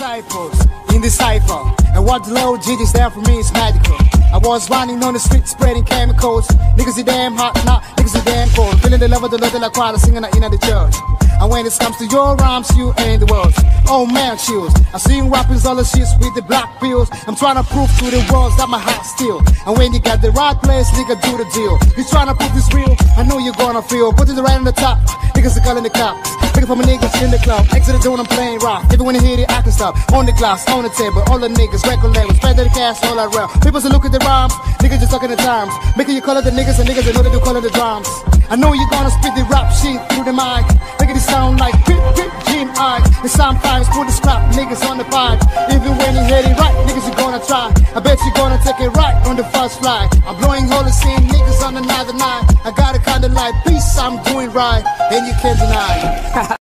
disciples in the cipher. And what the Lord did is there for me is magical. I was running on the street spreading chemicals. Niggas are damn hot, nah, niggas are damn cold. Feeling the love of the Lord, like choir singing in the church. And when it comes to your rhymes, you ain't the worst. Oh man, chills. I seen rappers all the shits with the black pills. I'm trying to prove to the world that my heart's still. And when you got the right place, nigga, do the deal. You trying to prove this real? I know you're gonna feel. Put it right on the top. Niggas are calling the cops. Looking for my niggas in the club. Exit the door, I'm playing rock. You hit it, I can stop. On the glass, on the table, all the niggas, record labels, spread the cash all around. People say look at the rhymes, niggas just talking the times. Making you call it the niggas and niggas that know that you call it the drums. I know you're gonna spit the rap shit through the mic. Make it sound like pip pip Jim I. And sometimes put the scrap niggas on the pipe. Even when you hit it right, niggas you gonna try. I bet you gonna take it right on the first flight. I'm blowing holes in niggas on another night. I got a kind of like peace, I'm doing right, and you can't deny.